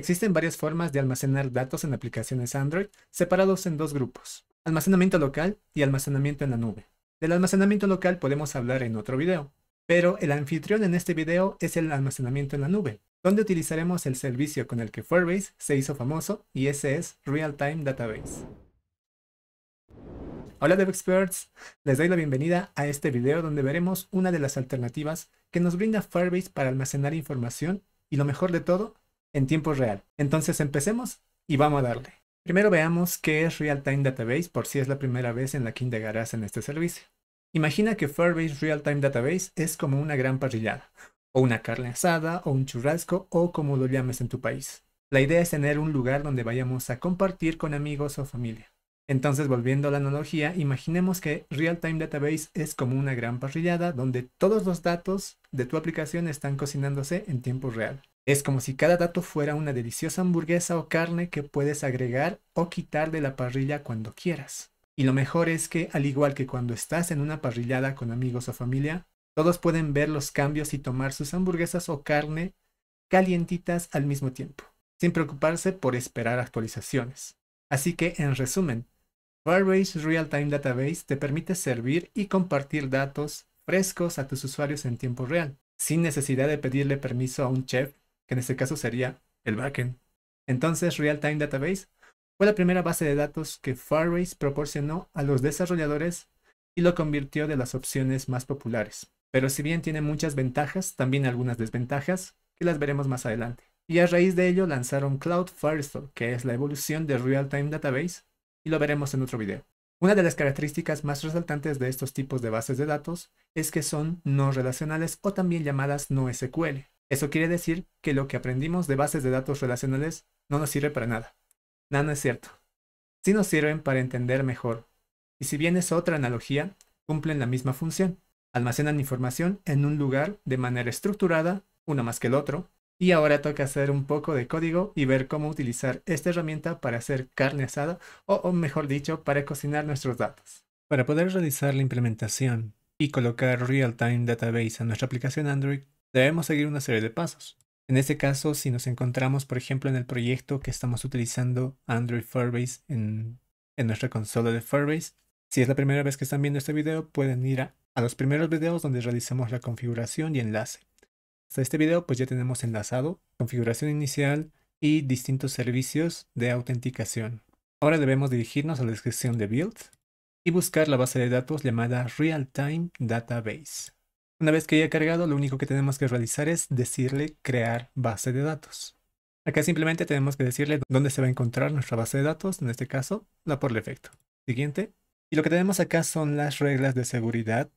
Existen varias formas de almacenar datos en aplicaciones Android separados en dos grupos, almacenamiento local y almacenamiento en la nube. Del almacenamiento local podemos hablar en otro video, pero el anfitrión en este video es el almacenamiento en la nube, donde utilizaremos el servicio con el que Firebase se hizo famoso y ese es Real Time Database. Hola DevExperts, les doy la bienvenida a este video donde veremos una de las alternativas que nos brinda Firebase para almacenar información y lo mejor de todo, en tiempo real. Entonces empecemos y vamos a darle. Primero veamos qué es Real Time Database por si es la primera vez en la que indagarás en este servicio. Imagina que Firebase Real Time Database es como una gran parrillada, o una carne asada, o un churrasco, o como lo llames en tu país. La idea es tener un lugar donde vayamos a compartir con amigos o familia. Entonces, volviendo a la analogía, imaginemos que Real Time Database es como una gran parrillada donde todos los datos de tu aplicación están cocinándose en tiempo real. Es como si cada dato fuera una deliciosa hamburguesa o carne que puedes agregar o quitar de la parrilla cuando quieras. Y lo mejor es que, al igual que cuando estás en una parrillada con amigos o familia, todos pueden ver los cambios y tomar sus hamburguesas o carne calientitas al mismo tiempo, sin preocuparse por esperar actualizaciones. Así que, en resumen, Firebase Real Time Database te permite servir y compartir datos frescos a tus usuarios en tiempo real, sin necesidad de pedirle permiso a un chef que en este caso sería el backend. Entonces, Real Time Database fue la primera base de datos que Firebase proporcionó a los desarrolladores y lo convirtió de las opciones más populares. Pero si bien tiene muchas ventajas, también algunas desventajas, que las veremos más adelante. Y a raíz de ello lanzaron Cloud Firestore, que es la evolución de Real Time Database, y lo veremos en otro video. Una de las características más resaltantes de estos tipos de bases de datos es que son no relacionales o también llamadas no SQL, eso quiere decir que lo que aprendimos de bases de datos relacionales no nos sirve para nada. Nada es cierto. Sí nos sirven para entender mejor. Y si bien es otra analogía, cumplen la misma función. Almacenan información en un lugar de manera estructurada, uno más que el otro. Y ahora toca hacer un poco de código y ver cómo utilizar esta herramienta para hacer carne asada o, o mejor dicho, para cocinar nuestros datos. Para poder realizar la implementación y colocar Real-Time Database en nuestra aplicación Android, debemos seguir una serie de pasos. En este caso, si nos encontramos, por ejemplo, en el proyecto que estamos utilizando Android Firebase en, nuestra consola de Firebase, si es la primera vez que están viendo este video, pueden ir a, los primeros videos donde realizamos la configuración y enlace. Hasta este video pues ya tenemos enlazado configuración inicial y distintos servicios de autenticación. Ahora debemos dirigirnos a la descripción de build y buscar la base de datos llamada Real Time Database. Una vez que haya cargado, lo único que tenemos que realizar es decirle crear base de datos. Acá simplemente tenemos que decirle dónde se va a encontrar nuestra base de datos, en este caso, la por defecto. Siguiente. Y lo que tenemos acá son las reglas de seguridad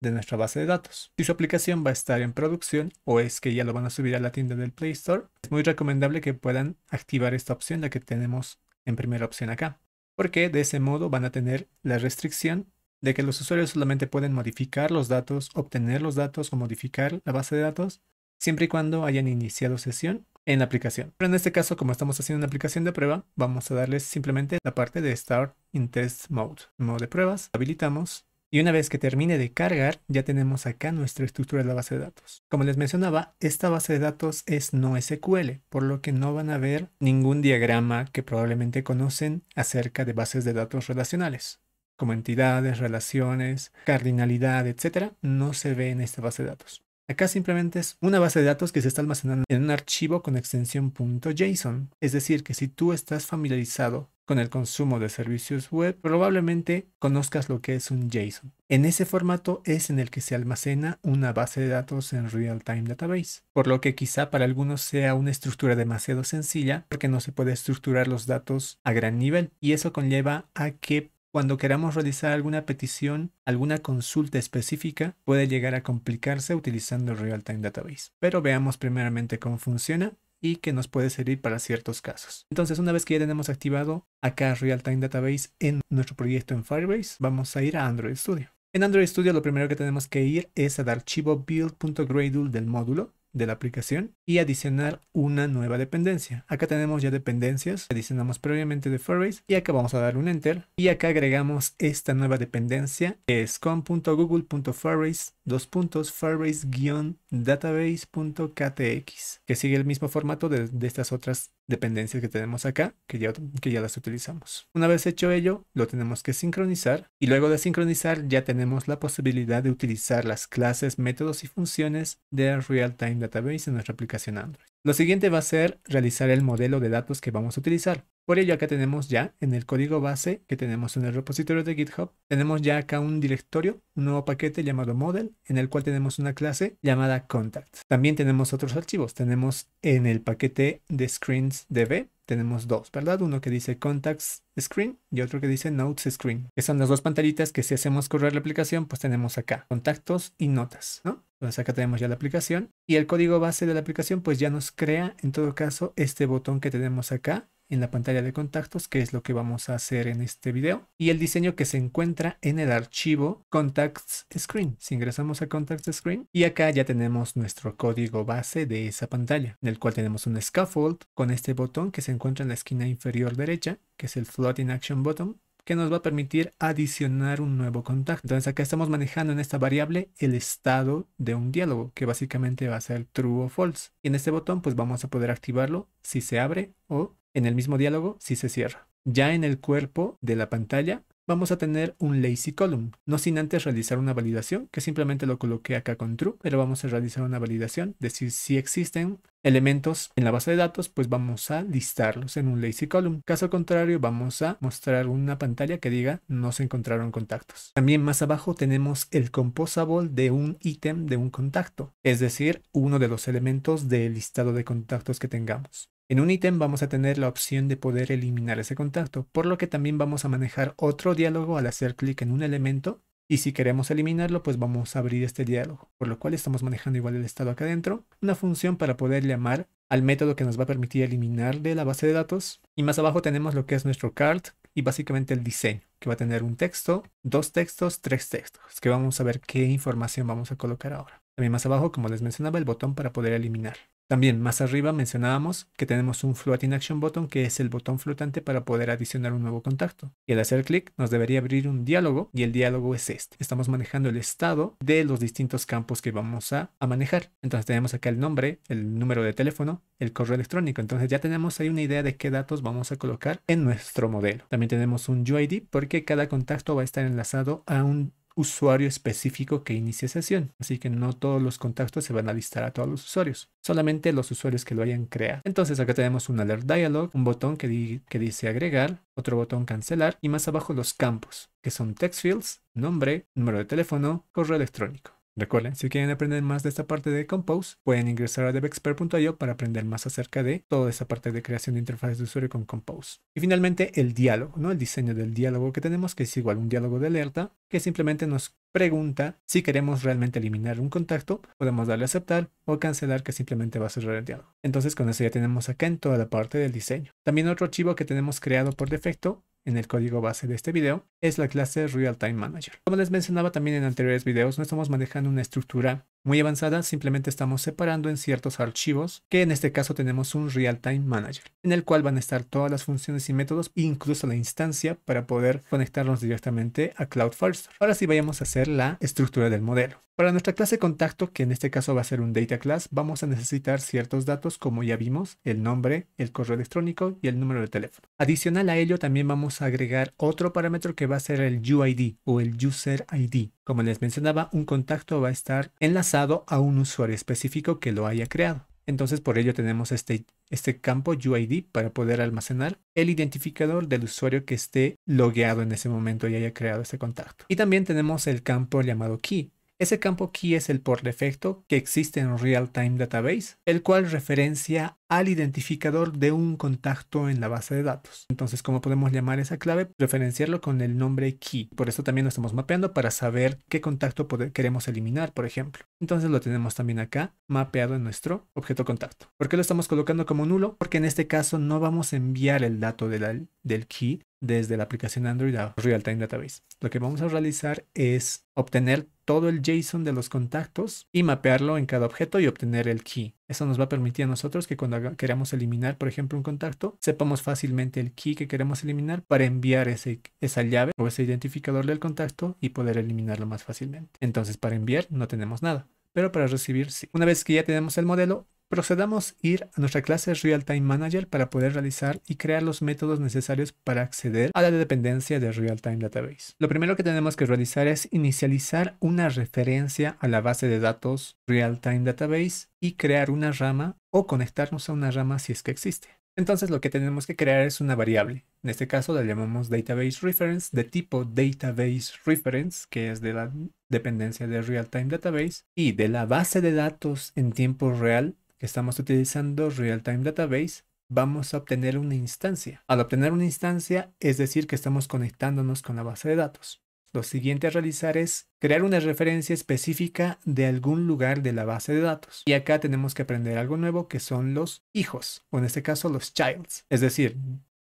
de nuestra base de datos. Si su aplicación va a estar en producción o es que ya lo van a subir a la tienda del Play Store, es muy recomendable que puedan activar esta opción, la que tenemos en primera opción acá. Porque de ese modo van a tener la restricción de que los usuarios solamente pueden modificar los datos, obtener los datos o modificar la base de datos, siempre y cuando hayan iniciado sesión en la aplicación. Pero en este caso, como estamos haciendo una aplicación de prueba, vamos a darles simplemente la parte de Start in Test Mode. modo de pruebas, habilitamos y una vez que termine de cargar, ya tenemos acá nuestra estructura de la base de datos. Como les mencionaba, esta base de datos es no SQL, por lo que no van a ver ningún diagrama que probablemente conocen acerca de bases de datos relacionales como entidades, relaciones, cardinalidad, etc., no se ve en esta base de datos. Acá simplemente es una base de datos que se está almacenando en un archivo con extensión .json. Es decir, que si tú estás familiarizado con el consumo de servicios web, probablemente conozcas lo que es un JSON. En ese formato es en el que se almacena una base de datos en Real-Time Database, por lo que quizá para algunos sea una estructura demasiado sencilla porque no se puede estructurar los datos a gran nivel y eso conlleva a que cuando queramos realizar alguna petición, alguna consulta específica, puede llegar a complicarse utilizando Real-Time Database. Pero veamos primeramente cómo funciona y que nos puede servir para ciertos casos. Entonces, una vez que ya tenemos activado acá Real-Time Database en nuestro proyecto en Firebase, vamos a ir a Android Studio. En Android Studio lo primero que tenemos que ir es al archivo build.gradle del módulo de la aplicación y adicionar una nueva dependencia. Acá tenemos ya dependencias, adicionamos previamente de Firebase y acá vamos a dar un enter y acá agregamos esta nueva dependencia que es com.google.firebase dos puntos firebase-database.ktx que sigue el mismo formato de, de estas otras dependencias que tenemos acá, que ya, que ya las utilizamos. Una vez hecho ello, lo tenemos que sincronizar y luego de sincronizar ya tenemos la posibilidad de utilizar las clases, métodos y funciones de Real-Time Database en nuestra aplicación Android. Lo siguiente va a ser realizar el modelo de datos que vamos a utilizar. Por ello acá tenemos ya en el código base que tenemos en el repositorio de GitHub, tenemos ya acá un directorio, un nuevo paquete llamado model, en el cual tenemos una clase llamada contact. También tenemos otros archivos, tenemos en el paquete de screensdb, tenemos dos, ¿verdad? Uno que dice contacts screen y otro que dice notes screen, que son las dos pantallitas que si hacemos correr la aplicación, pues tenemos acá, contactos y notas, ¿no? Entonces acá tenemos ya la aplicación y el código base de la aplicación pues ya nos crea en todo caso este botón que tenemos acá en la pantalla de contactos, que es lo que vamos a hacer en este video, y el diseño que se encuentra en el archivo Contacts Screen. Si ingresamos a Contacts Screen, y acá ya tenemos nuestro código base de esa pantalla, en el cual tenemos un scaffold con este botón que se encuentra en la esquina inferior derecha, que es el Floating Action Button, que nos va a permitir adicionar un nuevo contacto. Entonces acá estamos manejando en esta variable el estado de un diálogo, que básicamente va a ser true o false. Y en este botón pues vamos a poder activarlo si se abre o en el mismo diálogo si se cierra. Ya en el cuerpo de la pantalla vamos a tener un lazy column, no sin antes realizar una validación, que simplemente lo coloqué acá con true, pero vamos a realizar una validación, decir si existen elementos en la base de datos, pues vamos a listarlos en un lazy column. Caso contrario, vamos a mostrar una pantalla que diga no se encontraron contactos. También más abajo tenemos el composable de un ítem de un contacto, es decir, uno de los elementos del listado de contactos que tengamos. En un ítem vamos a tener la opción de poder eliminar ese contacto, por lo que también vamos a manejar otro diálogo al hacer clic en un elemento y si queremos eliminarlo, pues vamos a abrir este diálogo, por lo cual estamos manejando igual el estado acá adentro, una función para poder llamar al método que nos va a permitir eliminar de la base de datos. Y más abajo tenemos lo que es nuestro card y básicamente el diseño, que va a tener un texto, dos textos, tres textos, que vamos a ver qué información vamos a colocar ahora. También más abajo, como les mencionaba, el botón para poder eliminar. También más arriba mencionábamos que tenemos un Floating Action Button que es el botón flotante para poder adicionar un nuevo contacto. Y al hacer clic nos debería abrir un diálogo y el diálogo es este. Estamos manejando el estado de los distintos campos que vamos a, a manejar. Entonces tenemos acá el nombre, el número de teléfono, el correo electrónico. Entonces ya tenemos ahí una idea de qué datos vamos a colocar en nuestro modelo. También tenemos un UID porque cada contacto va a estar enlazado a un usuario específico que inicie sesión. Así que no todos los contactos se van a listar a todos los usuarios, solamente los usuarios que lo hayan creado. Entonces acá tenemos un alert dialog, un botón que, que dice agregar, otro botón cancelar y más abajo los campos, que son text fields, nombre, número de teléfono, correo electrónico. Recuerden, si quieren aprender más de esta parte de Compose, pueden ingresar a devexpert.io para aprender más acerca de toda esa parte de creación de interfaces de usuario con Compose. Y finalmente, el diálogo, ¿no? El diseño del diálogo que tenemos, que es igual un diálogo de alerta, que simplemente nos pregunta si queremos realmente eliminar un contacto, podemos darle a aceptar o cancelar que simplemente va a cerrar el diálogo. Entonces con eso ya tenemos acá en toda la parte del diseño. También otro archivo que tenemos creado por defecto en el código base de este video es la clase Realtime Manager. Como les mencionaba también en anteriores videos, no estamos manejando una estructura muy avanzada, simplemente estamos separando en ciertos archivos, que en este caso tenemos un Realtime Manager, en el cual van a estar todas las funciones y métodos, incluso la instancia para poder conectarnos directamente a Cloud First. Ahora sí vayamos a hacer la estructura del modelo. Para nuestra clase contacto, que en este caso va a ser un data class, vamos a necesitar ciertos datos como ya vimos, el nombre, el correo electrónico y el número de teléfono. Adicional a ello también vamos a agregar otro parámetro que va a ser el UID o el User ID. Como les mencionaba, un contacto va a estar enlazado a un usuario específico que lo haya creado. Entonces por ello tenemos este, este campo UID para poder almacenar el identificador del usuario que esté logueado en ese momento y haya creado ese contacto. Y también tenemos el campo llamado key, ese campo key es el por defecto que existe en Real Time Database, el cual referencia al identificador de un contacto en la base de datos. Entonces, ¿cómo podemos llamar esa clave? Referenciarlo con el nombre key. Por eso también lo estamos mapeando para saber qué contacto queremos eliminar, por ejemplo. Entonces lo tenemos también acá mapeado en nuestro objeto contacto. ¿Por qué lo estamos colocando como nulo? Porque en este caso no vamos a enviar el dato del key desde la aplicación Android Real Time Database. Lo que vamos a realizar es obtener todo el JSON de los contactos y mapearlo en cada objeto y obtener el key. Eso nos va a permitir a nosotros que cuando queramos eliminar, por ejemplo, un contacto, sepamos fácilmente el key que queremos eliminar para enviar esa llave o ese identificador del contacto y poder eliminarlo más fácilmente. Entonces, para enviar no tenemos nada pero para recibir sí. Una vez que ya tenemos el modelo, procedamos a ir a nuestra clase Realtime Manager para poder realizar y crear los métodos necesarios para acceder a la dependencia de Realtime Database. Lo primero que tenemos que realizar es inicializar una referencia a la base de datos Realtime Database y crear una rama o conectarnos a una rama si es que existe. Entonces lo que tenemos que crear es una variable. En este caso la llamamos database reference de tipo database reference, que es de la dependencia de real-time database, y de la base de datos en tiempo real que estamos utilizando real-time database, vamos a obtener una instancia. Al obtener una instancia, es decir que estamos conectándonos con la base de datos. Lo siguiente a realizar es crear una referencia específica de algún lugar de la base de datos. Y acá tenemos que aprender algo nuevo que son los hijos, o en este caso los childs. Es decir,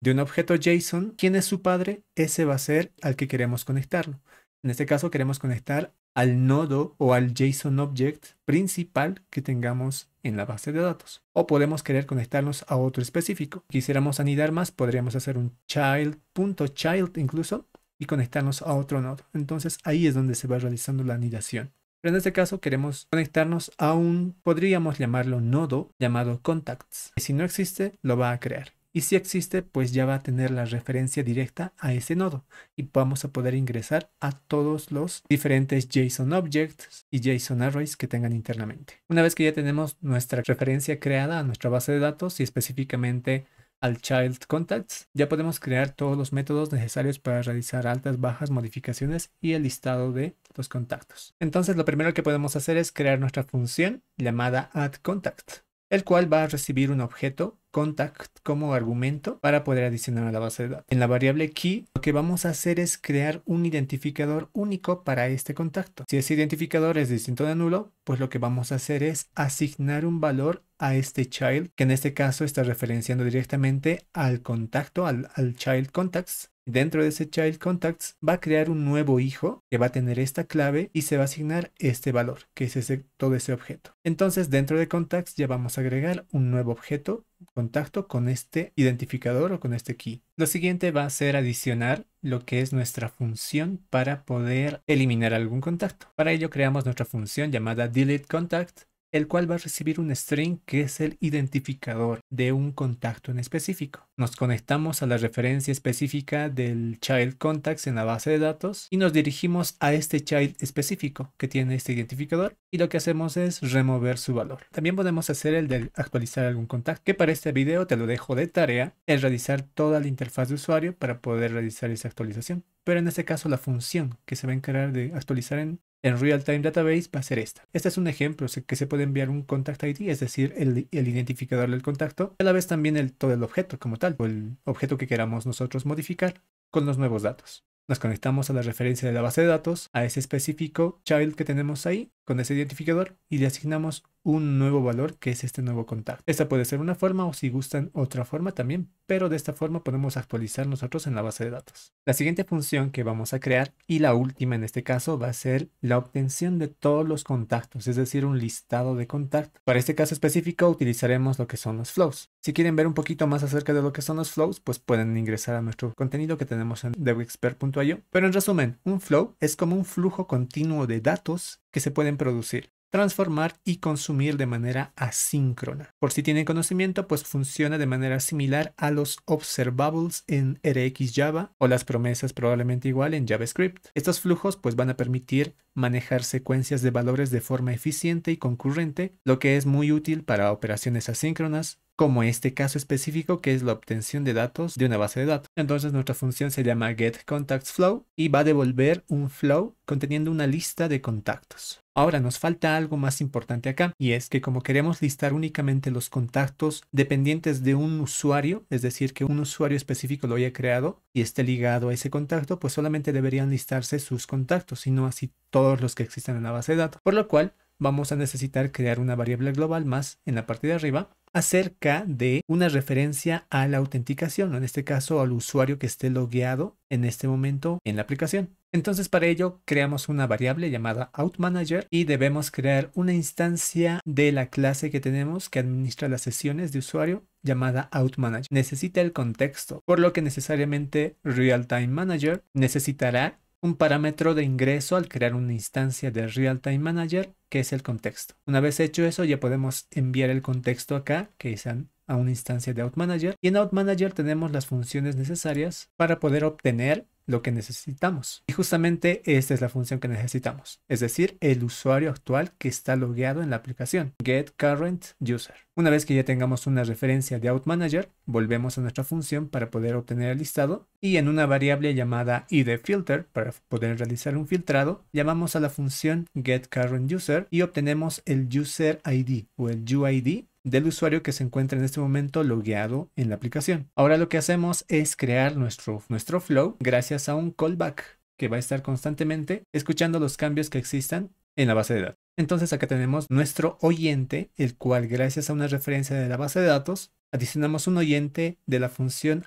de un objeto JSON, ¿quién es su padre? Ese va a ser al que queremos conectarlo. En este caso queremos conectar al nodo o al JSON object principal que tengamos en la base de datos. O podemos querer conectarnos a otro específico. Quisiéramos anidar más, podríamos hacer un child.child incluso y conectarnos a otro nodo. Entonces ahí es donde se va realizando la anidación. Pero en este caso queremos conectarnos a un, podríamos llamarlo nodo llamado contacts. Y si no existe, lo va a crear. Y si existe, pues ya va a tener la referencia directa a ese nodo y vamos a poder ingresar a todos los diferentes JSON objects y JSON arrays que tengan internamente. Una vez que ya tenemos nuestra referencia creada a nuestra base de datos y específicamente al Child Contacts, ya podemos crear todos los métodos necesarios para realizar altas, bajas, modificaciones y el listado de los contactos. Entonces lo primero que podemos hacer es crear nuestra función llamada addContact, el cual va a recibir un objeto contact como argumento para poder adicionar a la base de datos. En la variable key, lo que vamos a hacer es crear un identificador único para este contacto. Si ese identificador es distinto de nulo, pues lo que vamos a hacer es asignar un valor a este child, que en este caso está referenciando directamente al contacto, al, al child contacts, Dentro de ese child contacts va a crear un nuevo hijo que va a tener esta clave y se va a asignar este valor, que es todo ese objeto. Entonces dentro de contacts ya vamos a agregar un nuevo objeto contacto con este identificador o con este key. Lo siguiente va a ser adicionar lo que es nuestra función para poder eliminar algún contacto. Para ello creamos nuestra función llamada delete contact el cual va a recibir un string que es el identificador de un contacto en específico. Nos conectamos a la referencia específica del child contacts en la base de datos y nos dirigimos a este child específico que tiene este identificador y lo que hacemos es remover su valor. También podemos hacer el de actualizar algún contacto, que para este video te lo dejo de tarea, el realizar toda la interfaz de usuario para poder realizar esa actualización. Pero en este caso la función que se va a encargar de actualizar en en Real-Time Database va a ser esta. Este es un ejemplo que se puede enviar un contact ID, es decir, el, identificador del contacto, a la vez también el, todo el objeto como tal, o el objeto que queramos nosotros modificar con los nuevos datos. Nos conectamos a la referencia de la base de datos, a ese específico child que tenemos ahí, con ese identificador, y le asignamos un nuevo valor que es este nuevo contacto. Esta puede ser una forma o si gustan otra forma también, pero de esta forma podemos actualizar nosotros en la base de datos. La siguiente función que vamos a crear y la última en este caso va a ser la obtención de todos los contactos, es decir, un listado de contactos. Para este caso específico utilizaremos lo que son los flows. Si quieren ver un poquito más acerca de lo que son los flows, pues pueden ingresar a nuestro contenido que tenemos en devexpert.io. Pero en resumen, un flow es como un flujo continuo de datos que se pueden producir transformar y consumir de manera asíncrona. Por si tienen conocimiento, pues funciona de manera similar a los observables en RX Java o las promesas probablemente igual en JavaScript. Estos flujos pues van a permitir manejar secuencias de valores de forma eficiente y concurrente, lo que es muy útil para operaciones asíncronas, como este caso específico que es la obtención de datos de una base de datos. Entonces nuestra función se llama getContactsFlow y va a devolver un flow conteniendo una lista de contactos. Ahora nos falta algo más importante acá y es que como queremos listar únicamente los contactos dependientes de un usuario, es decir, que un usuario específico lo haya creado y esté ligado a ese contacto, pues solamente deberían listarse sus contactos y no así todos los que existen en la base de datos. Por lo cual vamos a necesitar crear una variable global más en la parte de arriba acerca de una referencia a la autenticación, en este caso al usuario que esté logueado en este momento en la aplicación. Entonces para ello creamos una variable llamada outManager y debemos crear una instancia de la clase que tenemos que administra las sesiones de usuario llamada outManager. Necesita el contexto, por lo que necesariamente RealTime Manager necesitará un parámetro de ingreso al crear una instancia de Realtime Manager, que es el contexto. Una vez hecho eso, ya podemos enviar el contexto acá, que es a una instancia de OutManager. Y en OutManager tenemos las funciones necesarias para poder obtener lo que necesitamos. Y justamente esta es la función que necesitamos, es decir, el usuario actual que está logueado en la aplicación, get current user. Una vez que ya tengamos una referencia de OutManager, volvemos a nuestra función para poder obtener el listado y en una variable llamada idFilter para poder realizar un filtrado, llamamos a la función getCurrentUser y obtenemos el user ID o el UID del usuario que se encuentra en este momento logueado en la aplicación. Ahora lo que hacemos es crear nuestro, nuestro flow gracias a un callback que va a estar constantemente escuchando los cambios que existan en la base de datos. Entonces acá tenemos nuestro oyente, el cual gracias a una referencia de la base de datos, adicionamos un oyente de la función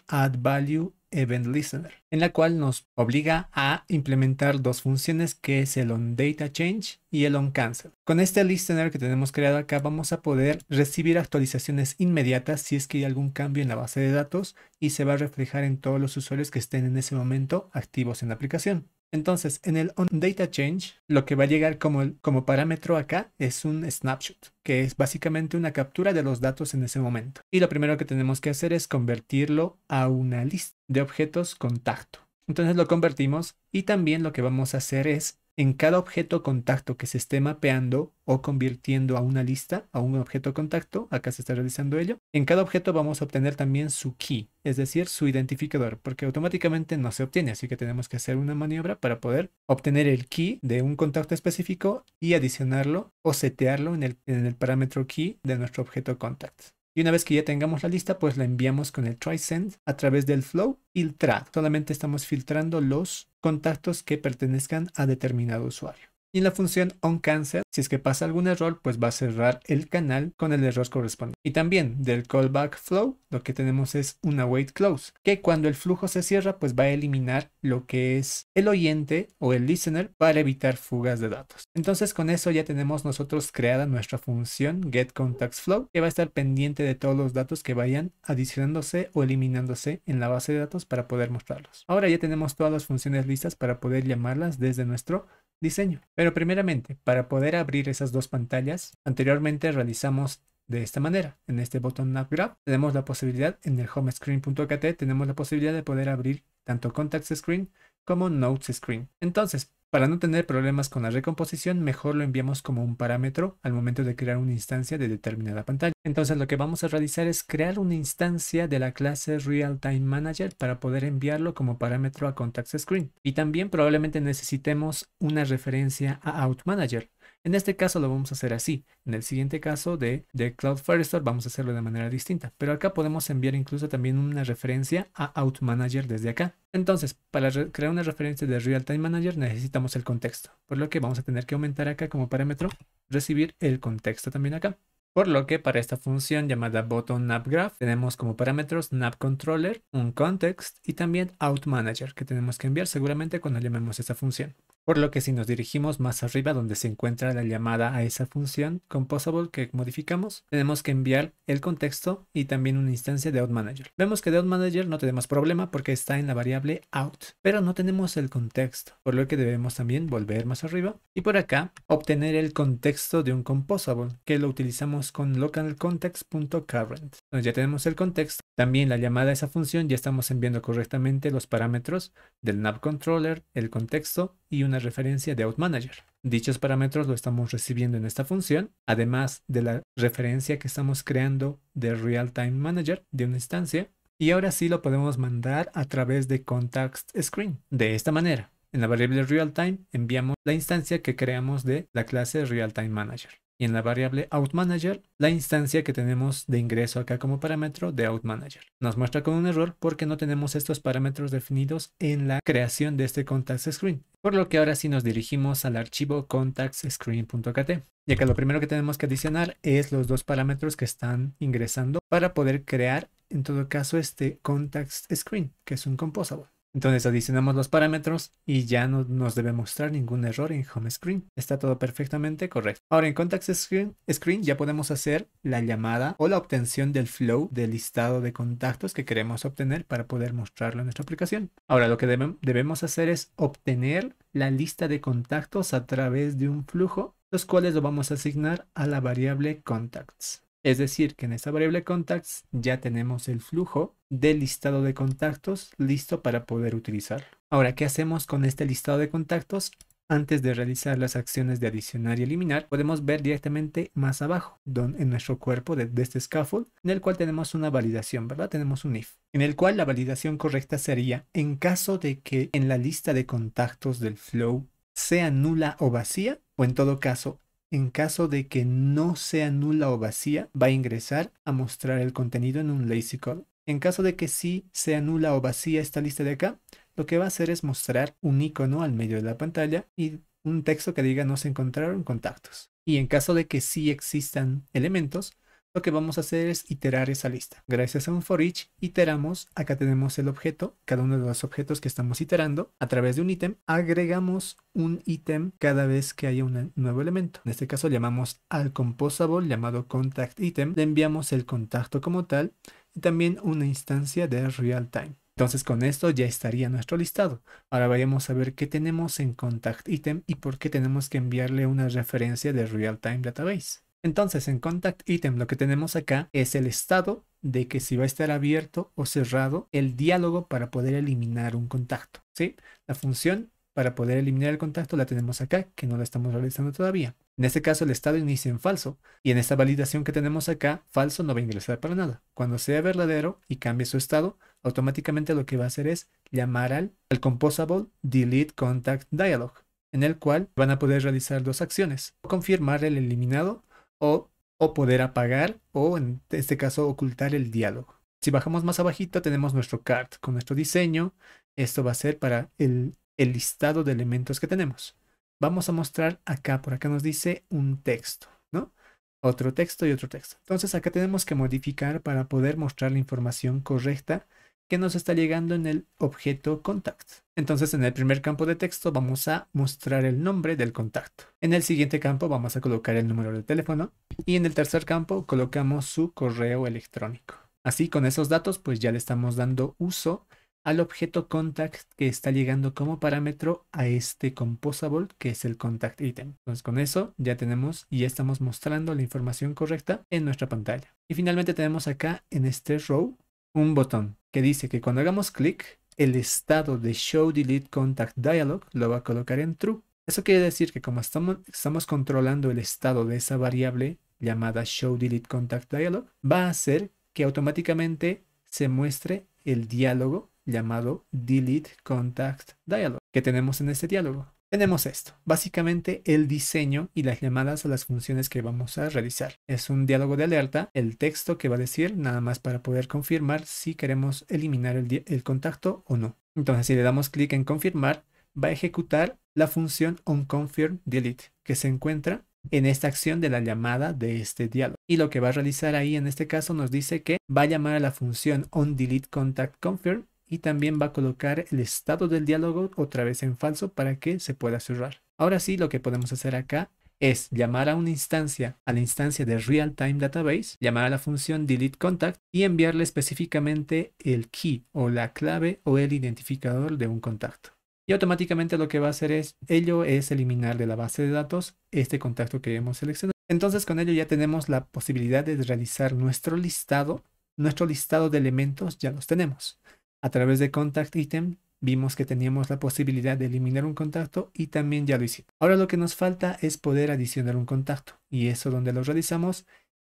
Listener, en la cual nos obliga a implementar dos funciones que es el onDataChange y el onCancel. Con este listener que tenemos creado acá vamos a poder recibir actualizaciones inmediatas si es que hay algún cambio en la base de datos y se va a reflejar en todos los usuarios que estén en ese momento activos en la aplicación. Entonces, en el onDataChange, lo que va a llegar como, como parámetro acá es un snapshot, que es básicamente una captura de los datos en ese momento. Y lo primero que tenemos que hacer es convertirlo a una lista de objetos contacto. Entonces lo convertimos y también lo que vamos a hacer es en cada objeto contacto que se esté mapeando o convirtiendo a una lista, a un objeto contacto, acá se está realizando ello, en cada objeto vamos a obtener también su key, es decir, su identificador, porque automáticamente no se obtiene, así que tenemos que hacer una maniobra para poder obtener el key de un contacto específico y adicionarlo o setearlo en el, parámetro key de nuestro objeto contact. Y una vez que ya tengamos la lista, pues la enviamos con el try-send a través del flow filtrado. Solamente estamos filtrando los contactos que pertenezcan a determinado usuario. Y en la función onCancel, si es que pasa algún error, pues va a cerrar el canal con el error correspondiente. Y también del callback flow, lo que tenemos es una wait close, que cuando el flujo se cierra, pues va a eliminar lo que es el oyente o el listener para evitar fugas de datos. Entonces con eso ya tenemos nosotros creada nuestra función getContactsFlow, que va a estar pendiente de todos los datos que vayan adicionándose o eliminándose en la base de datos para poder mostrarlos. Ahora ya tenemos todas las funciones listas para poder llamarlas desde nuestro diseño. Pero primeramente, para poder abrir esas dos pantallas, anteriormente realizamos de esta manera. En este botón Graph tenemos la posibilidad, en el homescreen.kt tenemos la posibilidad de poder abrir tanto Contacts Screen como Notes Screen. Entonces, para no tener problemas con la recomposición, mejor lo enviamos como un parámetro al momento de crear una instancia de determinada pantalla. Entonces lo que vamos a realizar es crear una instancia de la clase Realtime Manager para poder enviarlo como parámetro a Contacts Screen. Y también probablemente necesitemos una referencia a Out Manager. En este caso lo vamos a hacer así. En el siguiente caso de, de Cloud Firestore vamos a hacerlo de manera distinta. Pero acá podemos enviar incluso también una referencia a Out Manager desde acá. Entonces, para crear una referencia de Real Time Manager necesitamos el contexto. Por lo que vamos a tener que aumentar acá como parámetro recibir el contexto también acá. Por lo que para esta función llamada button graph tenemos como parámetros NavController, un context y también OutManager que tenemos que enviar seguramente cuando llamemos esa función. Por lo que si nos dirigimos más arriba donde se encuentra la llamada a esa función composable que modificamos, tenemos que enviar el contexto y también una instancia de OutManager. Vemos que de OutManager no tenemos problema porque está en la variable out, pero no tenemos el contexto, por lo que debemos también volver más arriba y por acá obtener el contexto de un composable que lo utilizamos con localcontext.current. Entonces ya tenemos el contexto, también la llamada a esa función ya estamos enviando correctamente los parámetros del navController, el contexto y una referencia de OutManager. Dichos parámetros lo estamos recibiendo en esta función, además de la referencia que estamos creando de Realtime Manager de una instancia. Y ahora sí lo podemos mandar a través de Context Screen. De esta manera, en la variable realtime enviamos la instancia que creamos de la clase realtime manager y en la variable outManager la instancia que tenemos de ingreso acá como parámetro de outManager. Nos muestra con un error porque no tenemos estos parámetros definidos en la creación de este contact screen. Por lo que ahora sí nos dirigimos al archivo contactscreen.kt. Y acá lo primero que tenemos que adicionar es los dos parámetros que están ingresando para poder crear en todo caso este contact screen, que es un composable. Entonces adicionamos los parámetros y ya no nos debe mostrar ningún error en home screen. Está todo perfectamente correcto. Ahora en contact screen, ya podemos hacer la llamada o la obtención del flow del listado de contactos que queremos obtener para poder mostrarlo en nuestra aplicación. Ahora lo que debemos hacer es obtener la lista de contactos a través de un flujo, los cuales lo vamos a asignar a la variable contacts. Es decir, que en esta variable contacts ya tenemos el flujo del listado de contactos listo para poder utilizarlo. Ahora, ¿qué hacemos con este listado de contactos? Antes de realizar las acciones de adicionar y eliminar, podemos ver directamente más abajo, en nuestro cuerpo de, de este scaffold, en el cual tenemos una validación, ¿verdad? Tenemos un if, en el cual la validación correcta sería en caso de que en la lista de contactos del flow sea nula o vacía, o en todo caso en caso de que no sea nula o vacía, va a ingresar a mostrar el contenido en un lazy call. En caso de que sí sea nula o vacía esta lista de acá, lo que va a hacer es mostrar un icono al medio de la pantalla y un texto que diga no se encontraron contactos. Y en caso de que sí existan elementos, lo que vamos a hacer es iterar esa lista. Gracias a un for each, iteramos, acá tenemos el objeto, cada uno de los objetos que estamos iterando, a través de un ítem, agregamos un ítem cada vez que haya un nuevo elemento. En este caso llamamos al composable llamado contact item, le enviamos el contacto como tal y también una instancia de real time. Entonces con esto ya estaría nuestro listado. Ahora vayamos a ver qué tenemos en contact item y por qué tenemos que enviarle una referencia de real time database. Entonces en contact item lo que tenemos acá es el estado de que si va a estar abierto o cerrado el diálogo para poder eliminar un contacto. ¿sí? La función para poder eliminar el contacto la tenemos acá, que no la estamos realizando todavía. En este caso el estado inicia en falso y en esta validación que tenemos acá, falso no va a ingresar para nada. Cuando sea verdadero y cambie su estado, automáticamente lo que va a hacer es llamar al, al composable delete contact dialog, en el cual van a poder realizar dos acciones, confirmar el eliminado o, poder apagar o en este caso ocultar el diálogo. Si bajamos más abajito tenemos nuestro card con nuestro diseño. Esto va a ser para el, el listado de elementos que tenemos. Vamos a mostrar acá, por acá nos dice un texto, ¿no? Otro texto y otro texto. Entonces acá tenemos que modificar para poder mostrar la información correcta que nos está llegando en el objeto contact. Entonces en el primer campo de texto vamos a mostrar el nombre del contacto. En el siguiente campo vamos a colocar el número de teléfono y en el tercer campo colocamos su correo electrónico. Así con esos datos pues ya le estamos dando uso al objeto contact que está llegando como parámetro a este composable que es el contact item. Entonces con eso ya tenemos y ya estamos mostrando la información correcta en nuestra pantalla. Y finalmente tenemos acá en este row un botón que dice que cuando hagamos clic, el estado de Show Delete Contact Dialog lo va a colocar en True. Eso quiere decir que como estamos, estamos controlando el estado de esa variable llamada Show Delete Contact Dialog, va a hacer que automáticamente se muestre el diálogo llamado Delete Contact Dialog que tenemos en este diálogo tenemos esto, básicamente el diseño y las llamadas a las funciones que vamos a realizar. Es un diálogo de alerta, el texto que va a decir nada más para poder confirmar si queremos eliminar el, contacto o no. Entonces si le damos clic en confirmar, va a ejecutar la función onConfirmDelete que se encuentra en esta acción de la llamada de este diálogo. Y lo que va a realizar ahí en este caso nos dice que va a llamar a la función onDeleteContactConfirm y también va a colocar el estado del diálogo otra vez en falso para que se pueda cerrar. Ahora sí, lo que podemos hacer acá es llamar a una instancia, a la instancia de Real Time Database, llamar a la función delete contact y enviarle específicamente el key o la clave o el identificador de un contacto. Y automáticamente lo que va a hacer es, ello es eliminar de la base de datos este contacto que hemos seleccionado. Entonces con ello ya tenemos la posibilidad de realizar nuestro listado, nuestro listado de elementos ya los tenemos. A través de Contact Item vimos que teníamos la posibilidad de eliminar un contacto y también ya lo hicimos. Ahora lo que nos falta es poder adicionar un contacto y eso donde lo realizamos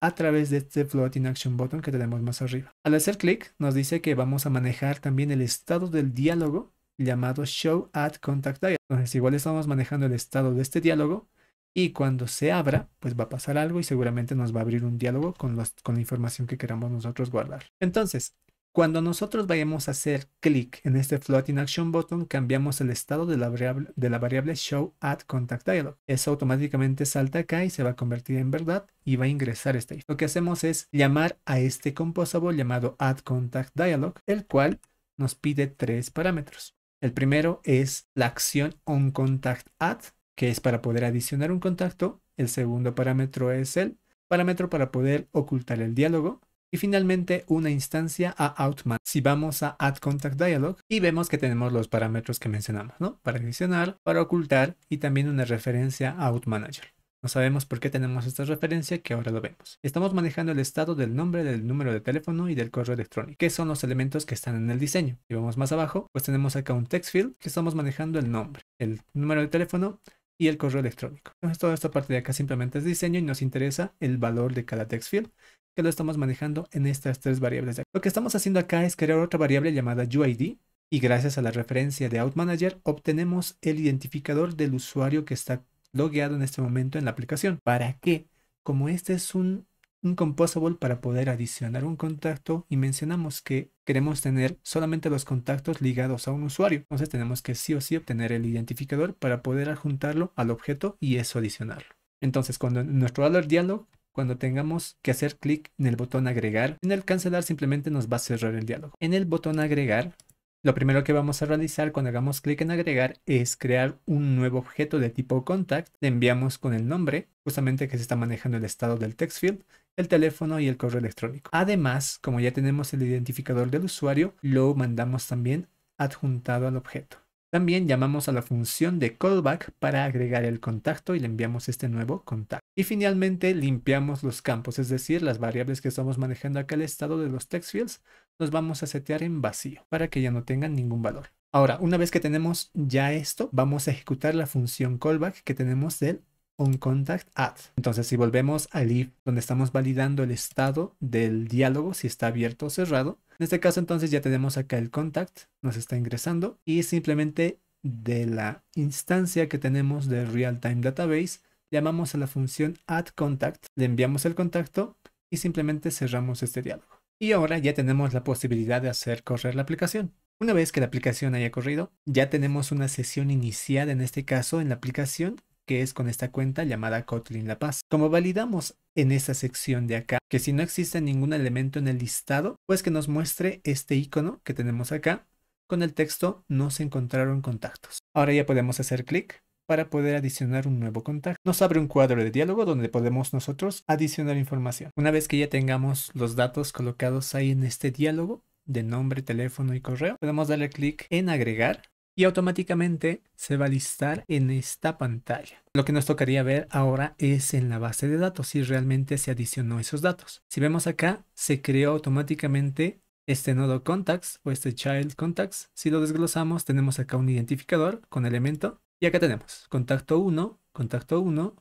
a través de este Floating Action Button que tenemos más arriba. Al hacer clic nos dice que vamos a manejar también el estado del diálogo llamado Show Add Contact Dialog. Entonces igual estamos manejando el estado de este diálogo y cuando se abra pues va a pasar algo y seguramente nos va a abrir un diálogo con, con la información que queramos nosotros guardar. Entonces cuando nosotros vayamos a hacer clic en este Floating Action Button, cambiamos el estado de la, variable, de la variable Show Add Contact Dialog. Eso automáticamente salta acá y se va a convertir en verdad y va a ingresar este. Lo que hacemos es llamar a este composable llamado Add Contact Dialog, el cual nos pide tres parámetros. El primero es la acción onContactAdd, que es para poder adicionar un contacto. El segundo parámetro es el parámetro para poder ocultar el diálogo. Y finalmente una instancia a Outman. Si vamos a Add Contact Dialog y vemos que tenemos los parámetros que mencionamos, ¿no? Para adicionar, para ocultar y también una referencia a OutManager. No sabemos por qué tenemos esta referencia que ahora lo vemos. Estamos manejando el estado del nombre, del número de teléfono y del correo electrónico, que son los elementos que están en el diseño. Si vamos más abajo, pues tenemos acá un text field que estamos manejando el nombre, el número de teléfono y el correo electrónico. Entonces toda esta parte de acá simplemente es diseño y nos interesa el valor de cada text field que lo estamos manejando en estas tres variables. Lo que estamos haciendo acá es crear otra variable llamada UID y gracias a la referencia de OutManager obtenemos el identificador del usuario que está logueado en este momento en la aplicación. ¿Para qué? Como este es un, un composable para poder adicionar un contacto y mencionamos que queremos tener solamente los contactos ligados a un usuario. Entonces tenemos que sí o sí obtener el identificador para poder adjuntarlo al objeto y eso adicionarlo. Entonces cuando nuestro valor dialog cuando tengamos que hacer clic en el botón agregar, en el cancelar simplemente nos va a cerrar el diálogo. En el botón agregar lo primero que vamos a realizar cuando hagamos clic en agregar es crear un nuevo objeto de tipo contact. Le enviamos con el nombre, justamente que se está manejando el estado del text field, el teléfono y el correo electrónico. Además, como ya tenemos el identificador del usuario, lo mandamos también adjuntado al objeto. También llamamos a la función de callback para agregar el contacto y le enviamos este nuevo contacto. Y finalmente limpiamos los campos, es decir, las variables que estamos manejando acá el estado de los text fields, los vamos a setear en vacío para que ya no tengan ningún valor. Ahora, una vez que tenemos ya esto, vamos a ejecutar la función callback que tenemos del onContactAdd. Entonces, si volvemos al if donde estamos validando el estado del diálogo, si está abierto o cerrado, en este caso entonces ya tenemos acá el contact, nos está ingresando y simplemente de la instancia que tenemos de real-time database, llamamos a la función addContact, le enviamos el contacto y simplemente cerramos este diálogo. Y ahora ya tenemos la posibilidad de hacer correr la aplicación. Una vez que la aplicación haya corrido, ya tenemos una sesión iniciada en este caso en la aplicación que es con esta cuenta llamada Kotlin La Paz. Como validamos en esta sección de acá, que si no existe ningún elemento en el listado, pues que nos muestre este icono que tenemos acá con el texto no se encontraron contactos. Ahora ya podemos hacer clic para poder adicionar un nuevo contacto. Nos abre un cuadro de diálogo donde podemos nosotros adicionar información. Una vez que ya tengamos los datos colocados ahí en este diálogo de nombre, teléfono y correo, podemos darle clic en agregar y automáticamente se va a listar en esta pantalla. Lo que nos tocaría ver ahora es en la base de datos si realmente se adicionó esos datos. Si vemos acá, se creó automáticamente este nodo contacts o este child contacts. Si lo desglosamos, tenemos acá un identificador con elemento y acá tenemos contacto 1, contacto 1,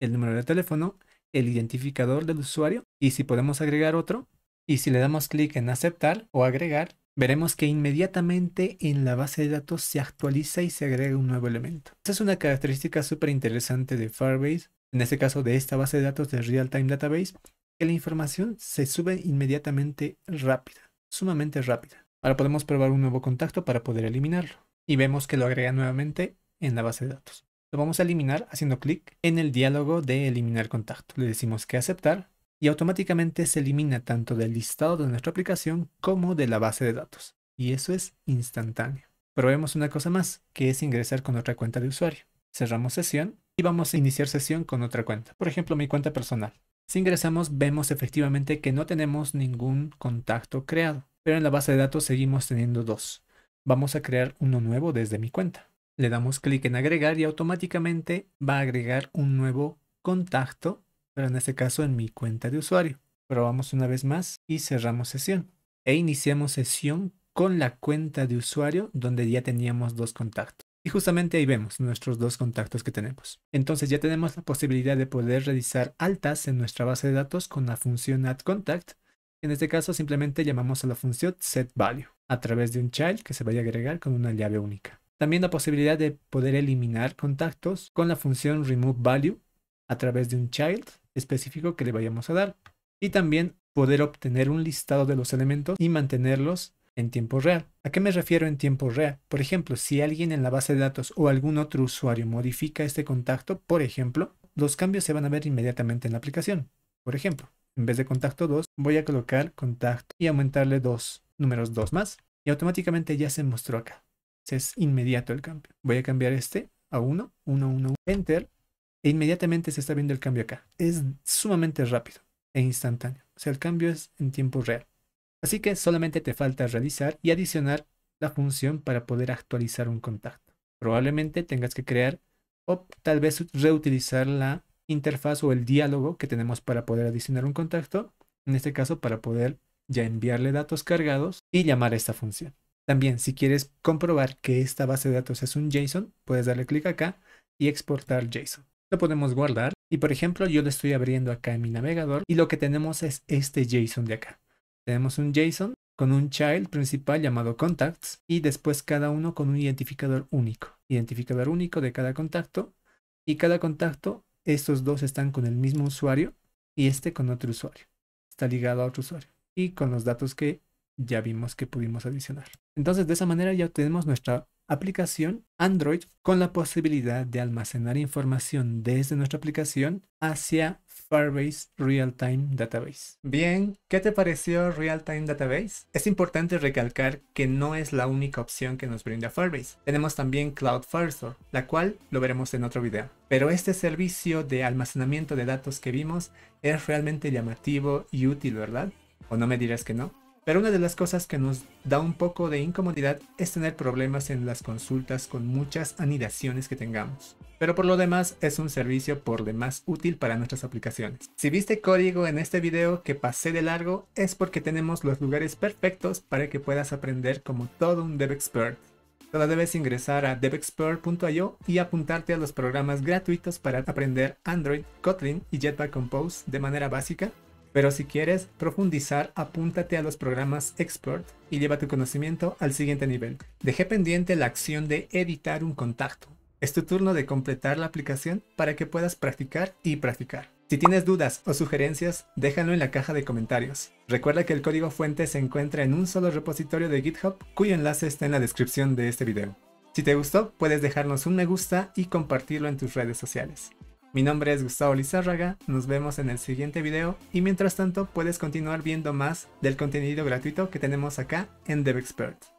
el número de teléfono, el identificador del usuario y si podemos agregar otro. Y si le damos clic en aceptar o agregar, veremos que inmediatamente en la base de datos se actualiza y se agrega un nuevo elemento. Esa es una característica súper interesante de Firebase, en este caso de esta base de datos de Real Time Database, que la información se sube inmediatamente rápida, sumamente rápida. Ahora podemos probar un nuevo contacto para poder eliminarlo. Y vemos que lo agrega nuevamente en la base de datos. Lo vamos a eliminar haciendo clic en el diálogo de eliminar contacto. Le decimos que aceptar y automáticamente se elimina tanto del listado de nuestra aplicación como de la base de datos. Y eso es instantáneo. Probemos una cosa más, que es ingresar con otra cuenta de usuario. Cerramos sesión y vamos a iniciar sesión con otra cuenta. Por ejemplo, mi cuenta personal. Si ingresamos, vemos efectivamente que no tenemos ningún contacto creado, pero en la base de datos seguimos teniendo dos. Vamos a crear uno nuevo desde mi cuenta. Le damos clic en agregar y automáticamente va a agregar un nuevo contacto pero en este caso en mi cuenta de usuario. Probamos una vez más y cerramos sesión. E iniciamos sesión con la cuenta de usuario donde ya teníamos dos contactos. Y justamente ahí vemos nuestros dos contactos que tenemos. Entonces ya tenemos la posibilidad de poder realizar altas en nuestra base de datos con la función addContact. En este caso simplemente llamamos a la función setValue a través de un child que se vaya a agregar con una llave única. También la posibilidad de poder eliminar contactos con la función removeValue a través de un child específico que le vayamos a dar. Y también poder obtener un listado de los elementos y mantenerlos en tiempo real. ¿A qué me refiero en tiempo real? Por ejemplo, si alguien en la base de datos o algún otro usuario modifica este contacto, por ejemplo, los cambios se van a ver inmediatamente en la aplicación. Por ejemplo, en vez de contacto 2, voy a colocar contacto y aumentarle dos números 2 más. y automáticamente ya se mostró acá. Es inmediato el cambio. Voy a cambiar este a 1, 1, 1, Enter, e inmediatamente se está viendo el cambio acá. Es sumamente rápido e instantáneo. O sea, el cambio es en tiempo real. Así que solamente te falta realizar y adicionar la función para poder actualizar un contacto. Probablemente tengas que crear o tal vez reutilizar la interfaz o el diálogo que tenemos para poder adicionar un contacto, en este caso para poder ya enviarle datos cargados y llamar a esta función. También, si quieres comprobar que esta base de datos es un JSON, puedes darle clic acá y exportar JSON. Lo podemos guardar y, por ejemplo, yo lo estoy abriendo acá en mi navegador y lo que tenemos es este JSON de acá. Tenemos un JSON con un child principal llamado contacts y después cada uno con un identificador único. Identificador único de cada contacto y cada contacto, estos dos están con el mismo usuario y este con otro usuario. Está ligado a otro usuario y con los datos que ya vimos que pudimos adicionar. Entonces de esa manera ya tenemos nuestra aplicación Android con la posibilidad de almacenar información desde nuestra aplicación hacia Firebase Real-Time Database. Bien, ¿qué te pareció Real-Time Database? Es importante recalcar que no es la única opción que nos brinda Firebase. Tenemos también Cloud Firestore, la cual lo veremos en otro video. Pero este servicio de almacenamiento de datos que vimos es realmente llamativo y útil, ¿verdad? ¿O no me dirás que no? Pero una de las cosas que nos da un poco de incomodidad es tener problemas en las consultas con muchas anidaciones que tengamos. Pero por lo demás es un servicio por demás útil para nuestras aplicaciones. Si viste código en este video que pasé de largo es porque tenemos los lugares perfectos para que puedas aprender como todo un DevExpert. Solo debes ingresar a devexpert.io y apuntarte a los programas gratuitos para aprender Android, Kotlin y Jetpack Compose de manera básica pero si quieres profundizar, apúntate a los programas Expert y lleva tu conocimiento al siguiente nivel. Dejé pendiente la acción de editar un contacto. Es tu turno de completar la aplicación para que puedas practicar y practicar. Si tienes dudas o sugerencias, déjalo en la caja de comentarios. Recuerda que el código fuente se encuentra en un solo repositorio de GitHub cuyo enlace está en la descripción de este video. Si te gustó, puedes dejarnos un me gusta y compartirlo en tus redes sociales. Mi nombre es Gustavo Lizárraga, nos vemos en el siguiente video y mientras tanto puedes continuar viendo más del contenido gratuito que tenemos acá en DevExpert.